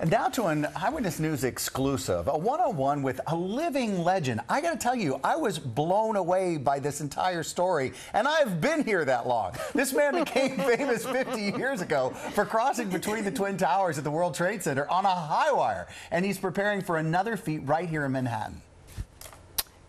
And now to an Eyewitness News exclusive, a one-on-one with a living legend. I got to tell you, I was blown away by this entire story, and I've been here that long. This man became famous 50 years ago for crossing between the Twin Towers at the World Trade Center on a high wire, and he's preparing for another feat right here in Manhattan.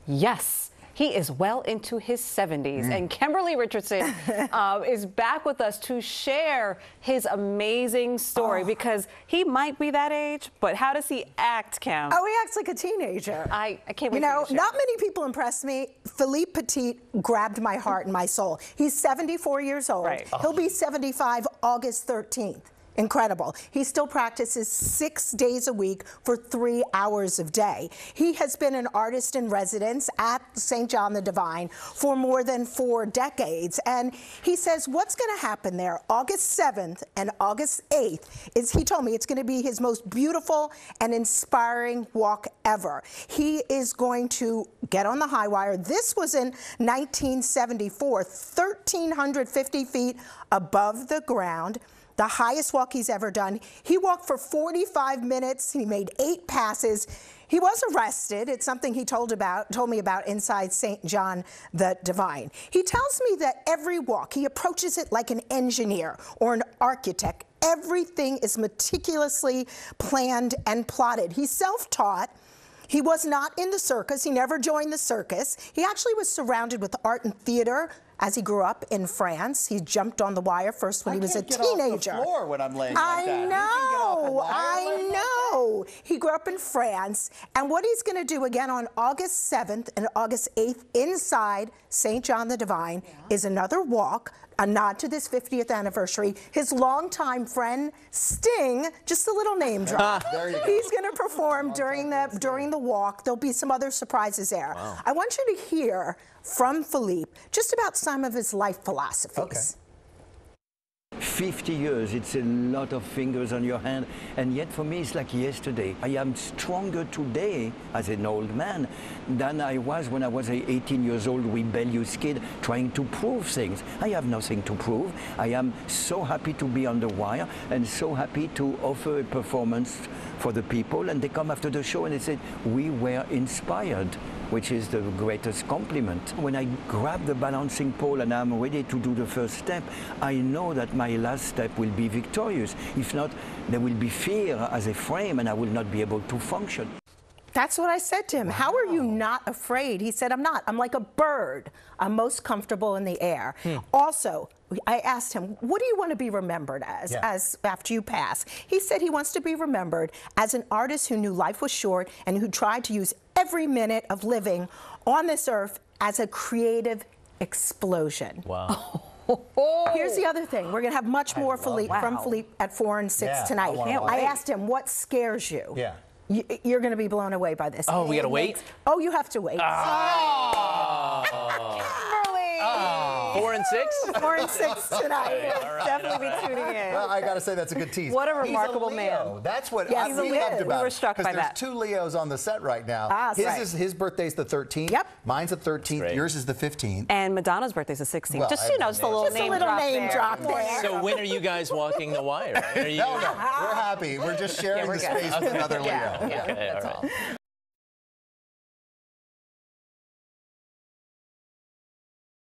Yes. He is well into his 70s, mm. and Kemberly Richardson uh, is back with us to share his amazing story oh. because he might be that age, but how does he act, Kim? Oh, he acts like a teenager. I, I can't wait. You know, not many people impress me. Philippe Petit grabbed my heart and my soul. He's 74 years old. Right. He'll be 75 August 13th. Incredible. He still practices six days a week for three hours a day. He has been an artist in residence at St. John the Divine for more than four decades. And he says what's going to happen there August 7th and August 8th is, he told me, it's going to be his most beautiful and inspiring walk ever. He is going to get on the high wire. This was in 1974, 1,350 feet above the ground the highest walk he's ever done. He walked for 45 minutes. He made eight passes. He was arrested. It's something he told about told me about inside St. John the Divine. He tells me that every walk he approaches it like an engineer or an architect. Everything is meticulously planned and plotted. He's self-taught. He was not in the circus. He never joined the circus. He actually was surrounded with art and theater, as he grew up in France. He jumped on the wire first when I he was a get teenager. Off the floor when I'm laying I like know, I know. Oh, he grew up in France, and what he's going to do again on August 7th and August 8th inside St. John the Divine yeah. is another walk a nod to this 50th anniversary. His longtime friend Sting, just a little name drop. He's going to perform during the during the walk. There'll be some other surprises there. Wow. I want you to hear from Philippe just about some of his life philosophies. Okay. 50 years, it's a lot of fingers on your hand, and yet for me it's like yesterday. I am stronger today as an old man than I was when I was a 18 years old rebellious kid trying to prove things. I have nothing to prove. I am so happy to be on the wire and so happy to offer a performance for the people, and they come after the show and they say, we were inspired which is the greatest compliment. When I grab the balancing pole and I'm ready to do the first step, I know that my last step will be victorious. If not, there will be fear as a frame and I will not be able to function. That's what I said to him. Wow. How are you not afraid? He said, I'm not. I'm like a bird. I'm most comfortable in the air. Hmm. Also, I asked him, what do you want to be remembered as, yeah. as after you pass? He said he wants to be remembered as an artist who knew life was short and who tried to use every minute of living on this earth as a creative explosion. Wow. Oh. Here's the other thing. We're going to have much more Philippe, wow. from Philippe at 4 and 6 yeah, tonight. I, I asked him, what scares you? Yeah. You, are going to be blown away by this. Oh, we got to wait? Oh, you have to wait. Oh. Four and six? Four and six tonight. All right, Definitely be tuning in. Well, I got to say that's a good tease. What a remarkable a man. That's what yes, I, we loved about We were struck by that. Because there's two Leos on the set right now. Ah, his right. is his birthday's the 13th. Yep. Mine's the 13th. Yours is the 15th. And Madonna's birthday's the 16th. Well, just you know, just a little just name a little drop name there. drop there. So when are you guys walking the wire? no, no, we're happy. We're just sharing yeah, the space with another Leo. Yeah, yeah. That's all.